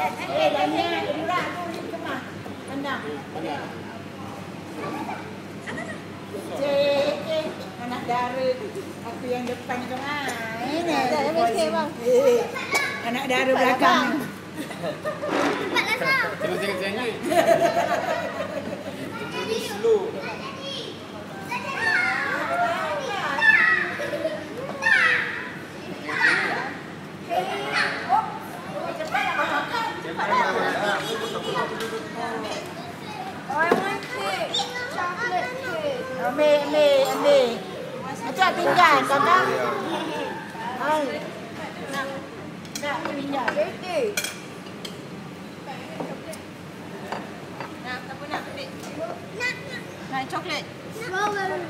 Eh, tu. Cik, eh, anak dara. Aku yang depan tu main. Tak, dah fikir, bang. Anak dara belakang. Cepatlah Ambil, ambil, ambil. Macam pinggan, kakak. Hai. Nak, nak pinggan. Birthday. Nak apa nak? Adik? Nak, nak. Nak coklat? Strawberry.